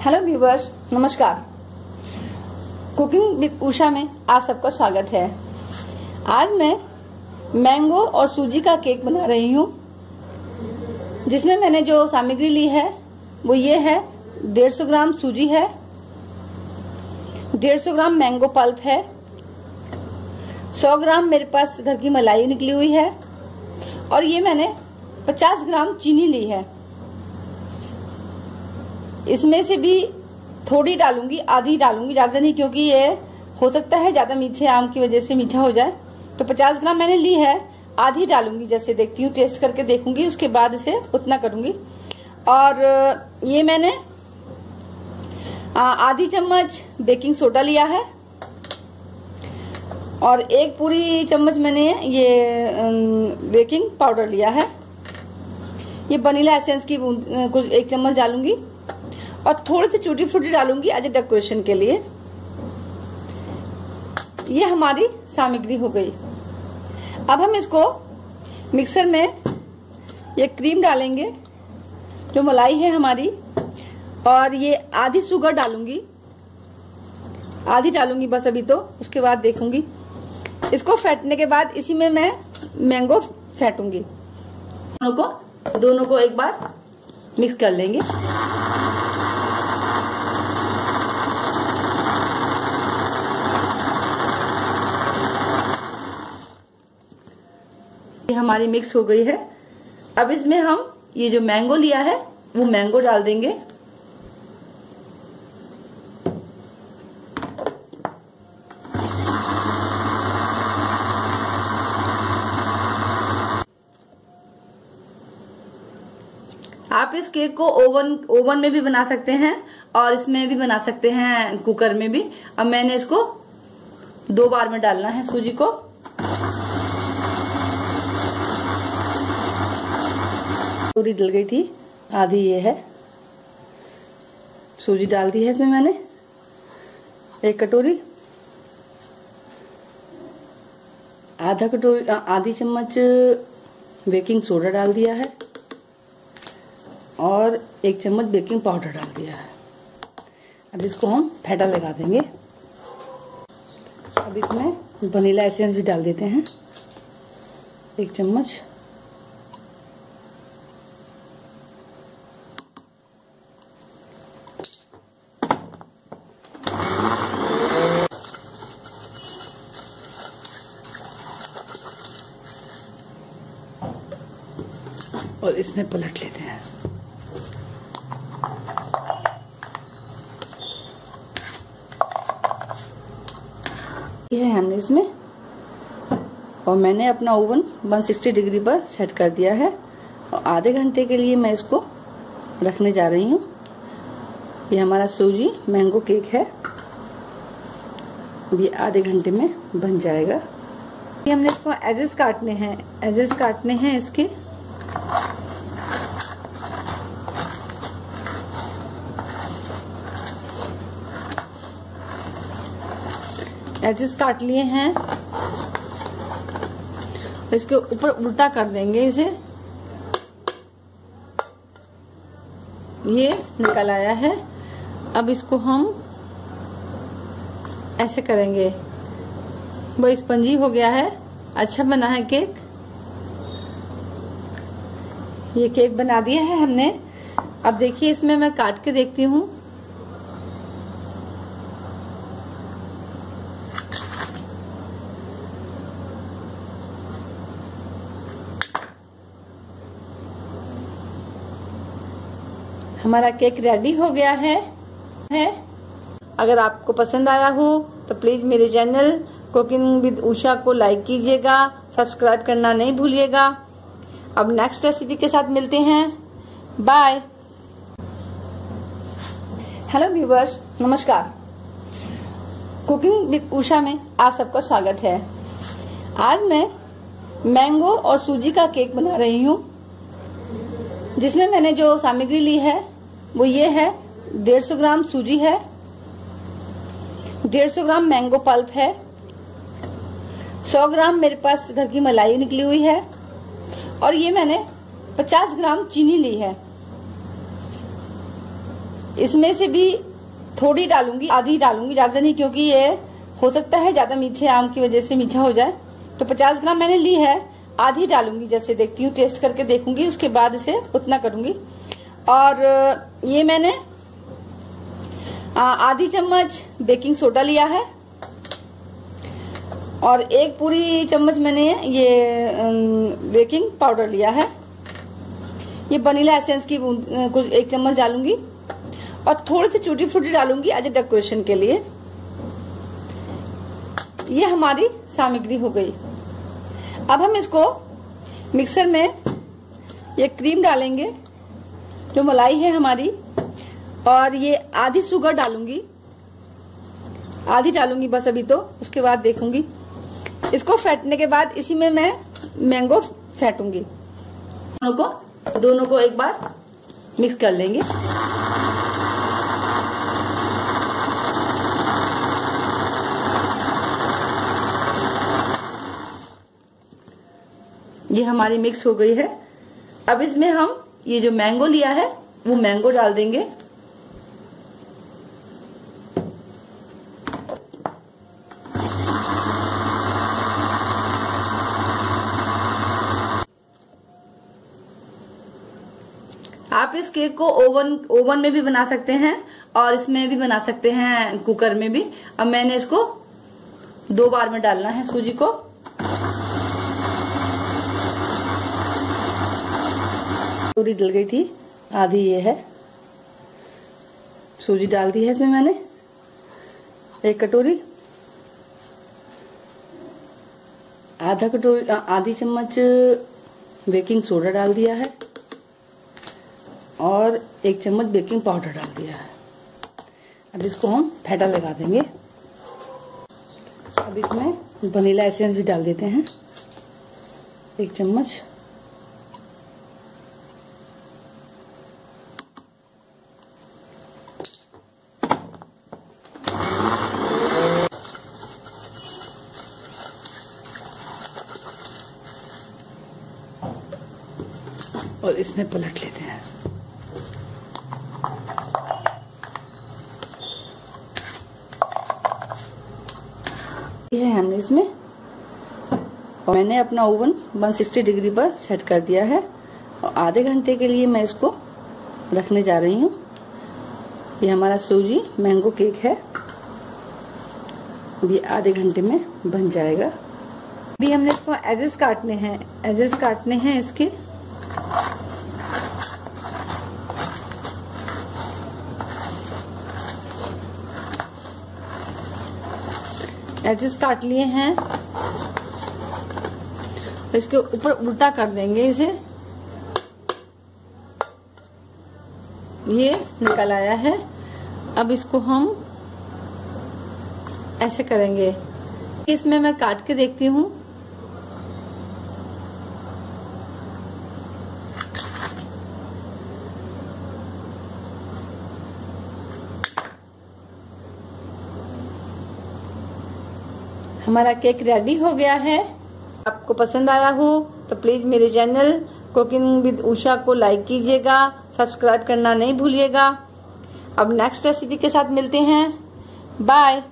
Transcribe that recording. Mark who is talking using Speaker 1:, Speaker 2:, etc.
Speaker 1: Hello viewers नमस्कार। Cooking with Usha में आप सबका स्वागत है। आज मैं मैंगो और सूजी का केक बना रही हूँ, जिसमें मैंने जो सामग्री ली है, वो ये है 150 ग्राम सूजी है 150 ग्राम मैंगो पल्प है 100 ग्राम मेरे पास घर की मलाई निकली हुई है, और ये मैंने 50 ग्राम चीनी ली है। इसमें से भी थोड़ी डालूँगी, आधी डालूँगी, ज़्यादा नहीं, क्योंकि ये हो सकता है ज़्यादा मीठे आम की वजह से मीठा हो जाए। तो 50 ग्राम मैंने ली है, आधी डालूँगी जैसे देखती हूँ, टेस्ट करके देखूँगी, उसके बाद इसे उतना करूँगी। और ये मैंने आधी चम्मच बेकिंग सोडा लिया है। और एक पूरी चम्मच मैंने ये बेकिंग पाउडर लिया है। ये वनीला एसेंस की कुछ एक चम्मच डालूँगी। और थोड़ी सी चूटी फूटी डालूँगी एज ए डेकोरेशन के लिए। ये हमारी सामग्री हो गई। अब हम इसको मिक्सर में ये क्रीम डालेंगे, जो मलाई है हमारी, और ये आधी शुगर डालूँगी। आधी डालूँगी बस अभी तो उसके बाद देखूँगी। इसको फेंटने के बाद इसी में मैं मैंगो फेंटूँगी। दोनों को दोनों को एक बार मिक्स कर लेंगे। ये हमारी मिक्स हो गई है। अब इसमें हम ये जो मैंगो लिया है, वो मैंगो डाल देंगे। आप इस केक को ओवन ओवन में भी बना सकते हैं और इसमें भी बना सकते हैं कुकर में भी। अब मैंने इसको दो बार में डालना है सूजी को। पूरी डल गई थी, आधी ये है। सूजी डाल दी है इसमें मैंने, एक कटोरी। आधा कटोरी आधी चम्मच बेकिंग सोडा डाल दिया है और एक चम्मच बेकिंग पाउडर डाल दिया है। अब इसको हम फेटा लगा देंगे। अब इसमें वनीला एसेंस भी डाल देते हैं। एक चम्मच और इसमें पलट लेते हैं। ये है हमने इसमें। और मैंने अपना ओवन 160 डिग्री पर सेट कर दिया है। और आधे घंटे के लिए मैं इसको रखने जा रही हूँ। ये हमारा सूजी मैंगो केक है। ये आधे घंटे में बन जाएगा। ये हमने इसको एजेस काटने हैं। एजेस काटने हैं इसके। एजेस काट लिए हैं। इसके ऊपर उल्टा कर देंगे इसे। ये निकल आया है। अब इसको हम ऐसे करेंगे। वो स्पंजी हो गया है। अच्छा बना है केक। ये केक बना दिया है हमने। अब देखिए इसमें मैं काट के देखती हूँ। हमारा केक रेडी हो गया है। है। अगर आपको पसंद आया हो तो प्लीज़ मेरे चैनल कुकिंग विद उषा को लाइक कीजिएगा, सब्सक्राइब करना नहीं भूलिएगा। अब नेक्स्ट रेसिपी के साथ मिलते हैं। बाय हेलो व्यूवर्स नमस्कार. कुकिंग विद उषा में आप सबका स्वागत है। आज मैं मैंगो और सूजी का केक बना रही हूँ, जिसमें मैंने जो सामग्री ली है, वो ये है 150 ग्राम सूजी है 150 ग्राम मैंगो पल्प है 100 ग्राम मेरे पास घर की मलाई निकली हुई है और ये मैंने 50 ग्राम चीनी ली है। इसमें से भी थोड़ी डालूँगी, आधी डालूँगी, ज़्यादा नहीं, क्योंकि ये हो सकता है ज़्यादा मीठे आम की वजह से मीठा हो जाए। तो 50 ग्राम मैंने ली है, आधी डालूँगी जैसे देखती हूँ, टेस्ट करके देखूँगी, उसके बाद इसे उतना करूँगी। और, ये मैंने आधी चम्मच बेकिंग सोडा लिया है। और एक पूरी चम्मच मैंने ये बेकिंग पाउडर लिया है। ये वनीला एसेंस की कुछ एक चम्मच डालूँगी और थोड़ी सी चूटी फ्रूटी डालूँगी ए डेकोरेशन के लिए। ये हमारी सामग्री हो गई। अब हम इसको मिक्सर में ये क्रीम डालेंगे, जो मलाई है हमारी, और ये आधी शुगर डालूँगी। आधी डालूँगी बस अभी तो उसके बाद देखूँगी। इसको फेंटने के बाद इसी में मैं मैंगो फेंटूँगी। दोनों को दोनों को एक बार मिक्स कर लेंगे। ये हमारी मिक्स हो गई है। अब इसमें हम ये जो मैंगो लिया है, वो मैंगो डाल देंगे। आप इस केक को ओवन ओवन में भी बना सकते हैं और इसमें भी बना सकते हैं कुकर में भी। अब मैंने इसको दो बार में डालना है सूजी को। पूरी डल गई थी, आधी ये है। सूजी डाल दी है इसमें मैंने। एक कटोरी। आधा कटोरी आधी चम्मच बेकिंग सोडा डाल दिया है। और एक चम्मच बेकिंग पाउडर डाल दिया है। अब इसको हम फैटा लगा देंगे। अब इसमें वनीला एसेंस भी डाल देते हैं। एक चम्मच। और इसमें पलट लेते हैं। है हमने इसमें। और मैंने अपना ओवन 160 डिग्री पर सेट कर दिया है। और आधे घंटे के लिए मैं इसको रखने जा रही हूँ। ये हमारा सूजी मैंगो केक है। ये आधे घंटे में बन जाएगा। अभी हमने इसको एजेस काटने हैं, एजेस काटने हैं इसके। एजेस काट लिए हैं। इसके ऊपर उल्टा कर देंगे इसे। ये निकल आया है। अब इसको हम ऐसे करेंगे। इसमें मैं काट के देखती हूँ। हमारा केक रेडी हो गया है। आपको पसंद आया हो तो प्लीज़ मेरे चैनल कुकिंग विद उषा को लाइक कीजिएगा सब्सक्राइब करना नहीं भूलिएगा। अब नेक्स्ट रेसिपी के साथ मिलते हैं। बाय